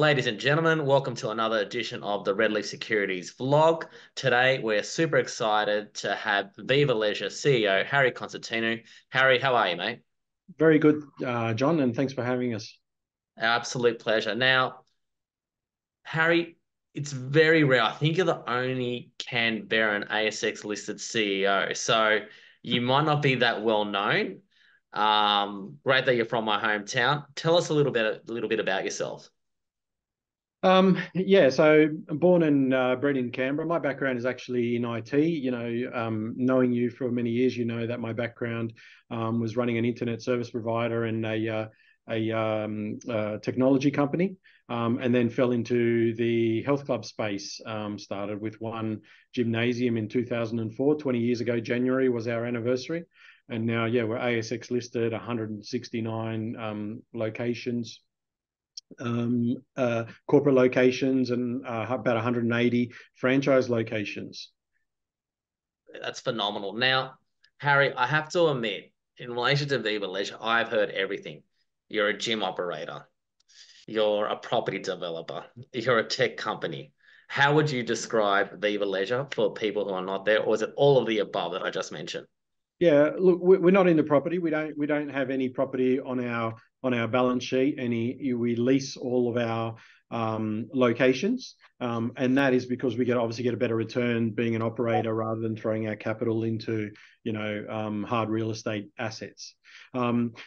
Ladies and gentlemen, welcome to another edition of the Red Leaf Securities vlog. Today, we're super excited to have Viva Leisure CEO Harry Konstantinou. Harry, how are you, mate? Very good, uh, John, and thanks for having us. Absolute pleasure. Now, Harry, it's very rare. I think you're the only Canberran ASX listed CEO, so you might not be that well known. Um, great that you're from my hometown. Tell us a little bit, a little bit about yourself. Um, yeah, so born and uh, bred in Canberra. My background is actually in IT. You know, um, knowing you for many years, you know that my background um, was running an internet service provider and a uh, a um, uh, technology company, um, and then fell into the health club space. Um, started with one gymnasium in 2004. 20 years ago, January was our anniversary, and now yeah, we're ASX listed, 169 locations um, uh, corporate locations and uh, about 180 franchise locations. That's phenomenal. Now, Harry, I have to admit, in relation to Viva Leisure, I've heard everything. You're a gym operator, you're a property developer, you're a tech company. How would you describe Viva Leisure for people who are not there, or is it all of the above that I just mentioned? Yeah, look, we're not in the property. We don't we don't have any property on our on our balance sheet. Any we lease all of our um, locations, um, and that is because we get obviously get a better return being an operator rather than throwing our capital into you know um, hard real estate assets.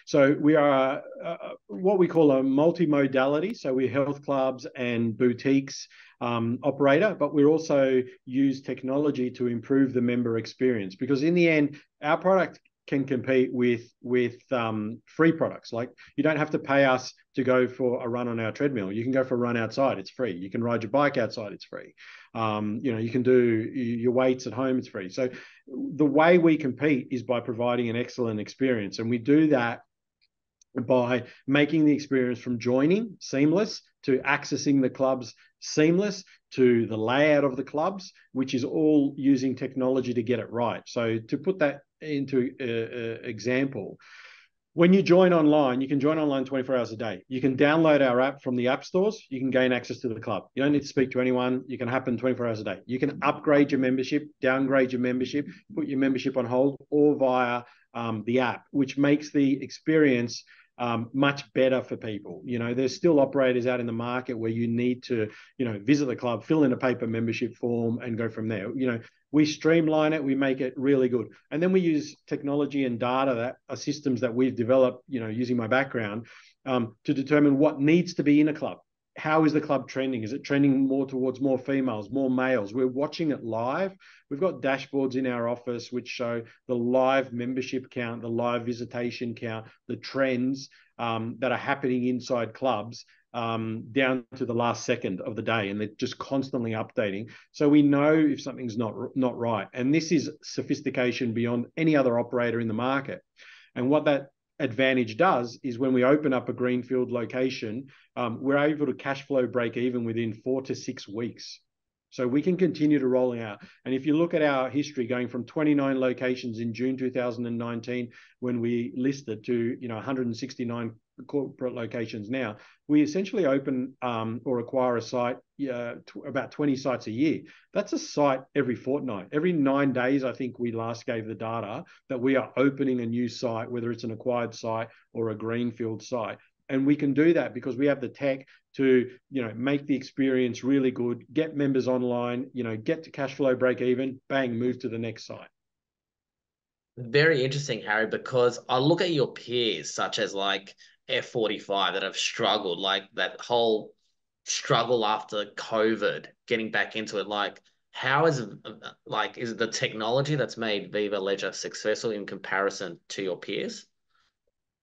So we are uh, what we call a multimodality. So we're health clubs and boutiques operator, but we also use technology to improve the member experience because in the end, our product can compete with with um, free products. Like you don't have to pay us to go for a run on our treadmill. You can go for a run outside. It's free. You can ride your bike outside. It's free. Um, you know, you can do your weights at home. It's free. So the way we compete is by providing an excellent experience, and we do that by making the experience from joining seamless to accessing the clubs seamless to the layout of the clubs, which is all using technology to get it right. So to put that into uh, uh, example, when you join online, you can join online 24 hours a day. You can download our app from the app stores. You can gain access to the club. You don't need to speak to anyone. You can happen 24 hours a day. You can upgrade your membership, downgrade your membership, put your membership on hold, or via um, the app, which makes the experience um, much better for people. You know, there's still operators out in the market where you need to, you know, visit the club, fill in a paper membership form, and go from there. You know, we streamline it, we make it really good, and then we use technology and data that are systems that we've developed. You know, using my background um, to determine what needs to be in a club how is the club trending? Is it trending more towards more females, more males? We're watching it live. We've got dashboards in our office which show the live membership count, the live visitation count, the trends um, that are happening inside clubs um, down to the last second of the day, and they're just constantly updating. So we know if something's not not right, and this is sophistication beyond any other operator in the market. And what that advantage does is when we open up a greenfield location, um, we're able to cash flow break even within four to six weeks. So we can continue to rolling out. And if you look at our history going from 29 locations in June 2019 when we listed to you know 169 corporate locations now, we essentially open um, or acquire a site uh, about 20 sites a year. That's a site every fortnight. Every nine days, I think we last gave the data that we are opening a new site, whether it's an acquired site or a greenfield site and we can do that because we have the tech to you know make the experience really good get members online you know get to cash flow break even bang move to the next site. Very interesting harry because i look at your peers such as like f45 that have struggled like that whole struggle after covid getting back into it. Like how is like is the technology that's made viva leisure successful in comparison to your peers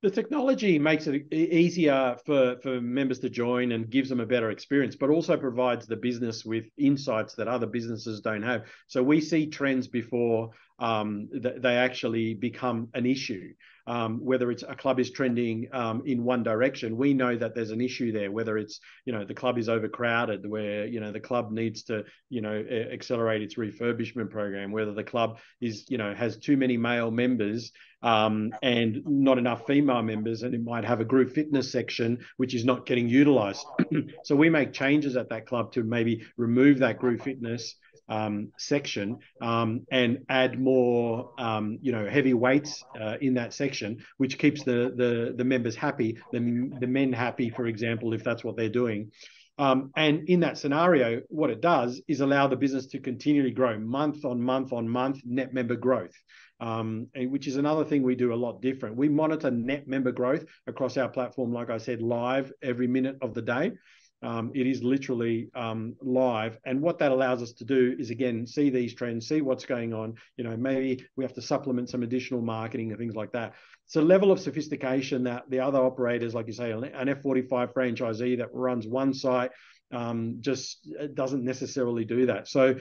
the technology makes it easier for, for members to join and gives them a better experience, but also provides the business with insights that other businesses don't have. So we see trends before um, th- they actually become an issue. Um, whether it's a club is trending um, in one direction, we know that there's an issue there. Whether it's you know the club is overcrowded, where you know the club needs to you know accelerate its refurbishment program, whether the club is you know has too many male members um, and not enough female members, and it might have a group fitness section which is not getting utilized. so we make changes at that club to maybe remove that group fitness um, section um, and add more, um, you know, heavy weights uh, in that section, which keeps the the the members happy, the the men happy, for example, if that's what they're doing. Um, and in that scenario, what it does is allow the business to continually grow month on month on month net member growth um, which is another thing we do a lot different. We monitor net member growth across our platform, like I said, live every minute of the day. Um, it is literally um, live, and what that allows us to do is again see these trends, see what's going on. You know, maybe we have to supplement some additional marketing and things like that. It's a level of sophistication that the other operators, like you say, an F45 franchisee that runs one site, um, just doesn't necessarily do that. So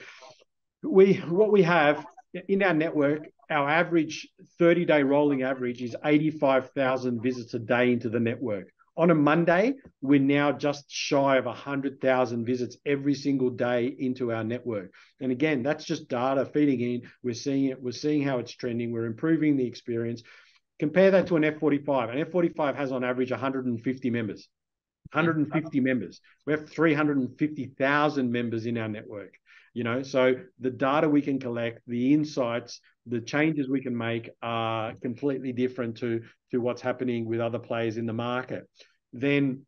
we what we have in our network our average 30 day rolling average is 85,000 visits a day into the network. On a Monday, we're now just shy of 100,000 visits every single day into our network. And again, that's just data feeding in. We're seeing it, we're seeing how it's trending, we're improving the experience. Compare that to an F45. An F45 has on average 150 members. 150 members. We have 350,000 members in our network you know? So the data we can collect the insights the changes we can make are completely different to to what's happening with other players in the market. Then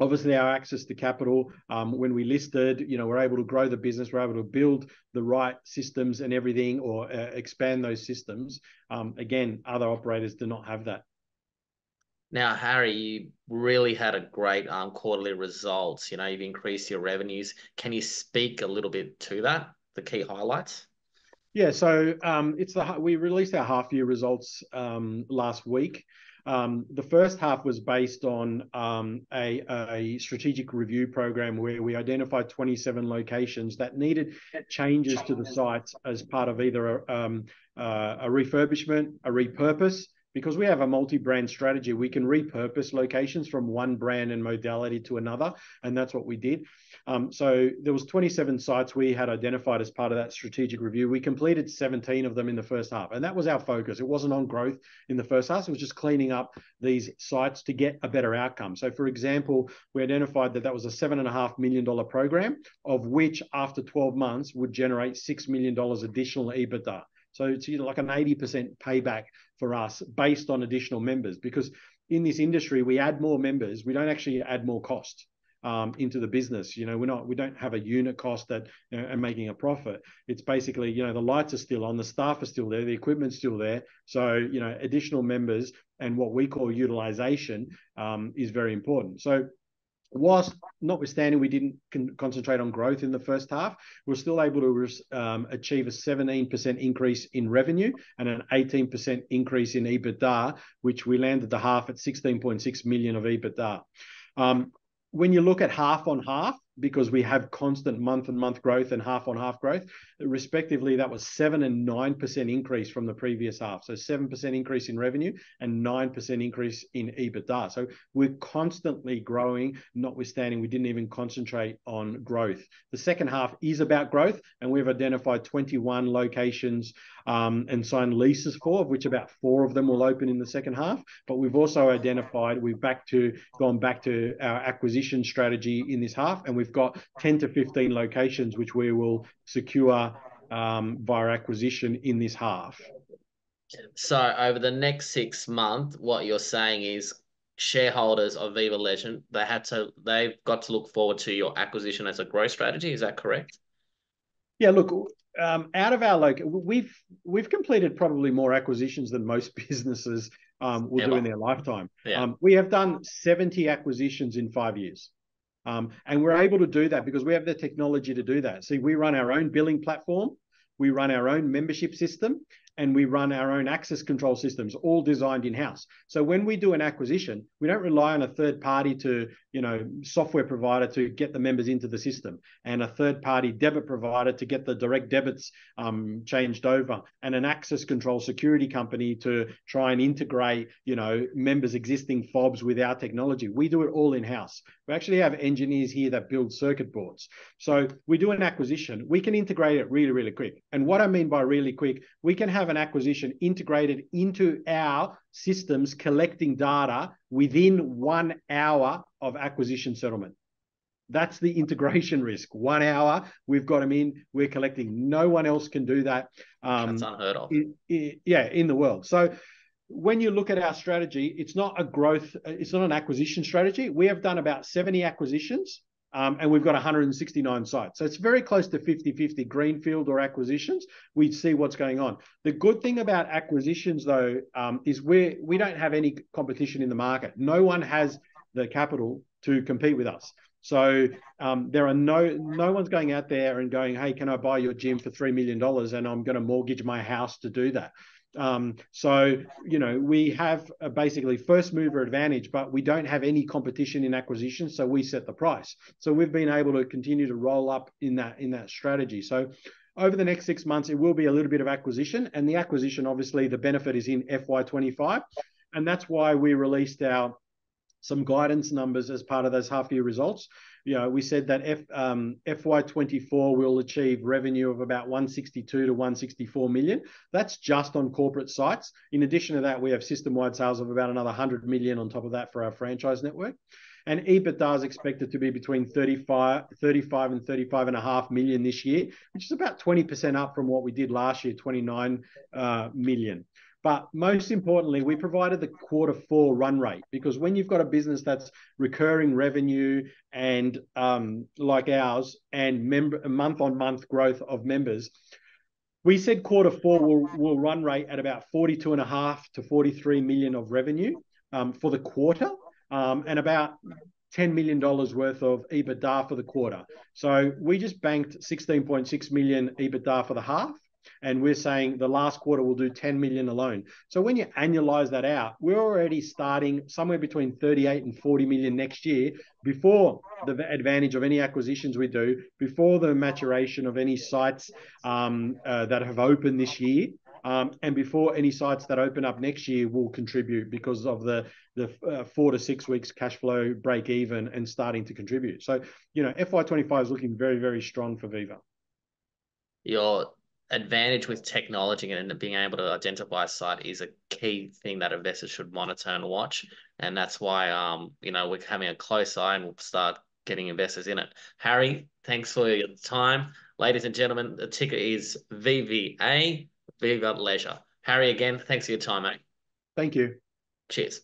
obviously our access to capital um, when we listed you know we're able to grow the business we're able to build the right systems and everything or uh, expand those systems. Um, again other operators do not have that now, Harry, you really had a great um, quarterly results. You know, you've increased your revenues. Can you speak a little bit to that, the key highlights? Yeah, so um, it's the we released our half year results um, last week. Um, the first half was based on um, a, a, strategic review program where we identified 27 locations that needed changes to the sites as part of either a, um, uh, a refurbishment, a repurpose, because we have a multi-brand strategy, we can repurpose locations from one brand and modality to another, and that's what we did. Um, so there was 27 sites we had identified as part of that strategic review. We completed 17 of them in the first half, and that was our focus. It wasn't on growth in the first half; it was just cleaning up these sites to get a better outcome. So, for example, we identified that that was a seven and a half million dollar program, of which after 12 months would generate six million dollars additional EBITDA. So it's you know, like an 80% payback for us based on additional members because in this industry we add more members, we don't actually add more cost. Um, into the business. You know, we're not, we don't have a unit cost that you know, and making a profit. It's basically, you know, the lights are still on, the staff are still there, the equipment's still there. So, you know, additional members and what we call utilization um, is very important. So whilst notwithstanding we didn't con- concentrate on growth in the first half, we are still able to um, achieve a 17% increase in revenue and an 18% increase in EBITDA, which we landed the half at 16.6 million of EBITDA. Um, when you look at half on half, because we have constant month and month growth and half on half growth. Respectively, that was 7 and 9% increase from the previous half. So 7% increase in revenue and 9% increase in EBITDA. So we're constantly growing, notwithstanding we didn't even concentrate on growth. The second half is about growth, and we've identified 21 locations um, and signed leases for, of which about four of them will open in the second half. But we've also identified we've back to gone back to our acquisition strategy in this half, and we've got 10 to 15 locations which we will secure um, via acquisition in this half. So over the next six months, what you're saying is shareholders of Viva Legend, they had to they've got to look forward to your acquisition as a growth strategy. Is that correct? Yeah, look, um, out of our like we've we've completed probably more acquisitions than most businesses um, will Ever. do in their lifetime. Yeah. Um, we have done 70 acquisitions in five years. Um, and we're able to do that because we have the technology to do that. See, we run our own billing platform, we run our own membership system, and we run our own access control systems, all designed in house. So when we do an acquisition, we don't rely on a third party to, you know, software provider to get the members into the system, and a third party debit provider to get the direct debits um, changed over, and an access control security company to try and integrate, you know, members' existing fobs with our technology. We do it all in house. We actually have engineers here that build circuit boards. So we do an acquisition, we can integrate it really, really quick. And what I mean by really quick, we can have an acquisition integrated into our systems collecting data within one hour of acquisition settlement. That's the integration risk. One hour, we've got them in, we're collecting. No one else can do that. Um, That's unheard of. It, it, yeah, in the world. So when you look at our strategy, it's not a growth, it's not an acquisition strategy. We have done about 70 acquisitions um, and we've got 169 sites. So it's very close to 50 50 greenfield or acquisitions. We see what's going on. The good thing about acquisitions, though, um, is we we don't have any competition in the market. No one has the capital to compete with us. So um, there are no no one's going out there and going, hey, can I buy your gym for three million dollars? And I'm going to mortgage my house to do that. Um, so, you know, we have basically first mover advantage, but we don't have any competition in acquisition, so we set the price. So we've been able to continue to roll up in that in that strategy. So over the next six months, it will be a little bit of acquisition, and the acquisition, obviously, the benefit is in FY25, and that's why we released our some guidance numbers as part of those half year results you know, we said that F, um, FY24 will achieve revenue of about 162 to 164 million. That's just on corporate sites. In addition to that, we have system-wide sales of about another 100 million on top of that for our franchise network. And EBITDA is expected to be between 35, 35 and 35 and a half million this year, which is about 20% up from what we did last year, 29 uh, million. But most importantly, we provided the quarter four run rate because when you've got a business that's recurring revenue and um, like ours and member month on month growth of members, we said quarter four will, will run rate at about 42 and a half to 43 million of revenue um, for the quarter um, and about $10 million worth of EBITDA for the quarter. So we just banked 16.6 million EBITDA for the half and we're saying the last quarter will do 10 million alone. So when you annualize that out, we're already starting somewhere between 38 and 40 million next year before the advantage of any acquisitions we do, before the maturation of any sites um, uh, that have opened this year. Um, and before any sites that open up next year will contribute because of the the uh, four to six weeks cash flow break even and starting to contribute. So you know FY25 is looking very very strong for Viva. Your advantage with technology and being able to identify a site is a key thing that investors should monitor and watch. And that's why, um, you know, we're having a close eye and we'll start getting investors in it. Harry, thanks for your time. Ladies and gentlemen, the ticker is VVA, Viva Leisure. Harry, again, thanks for your time, mate. Thank you. Cheers.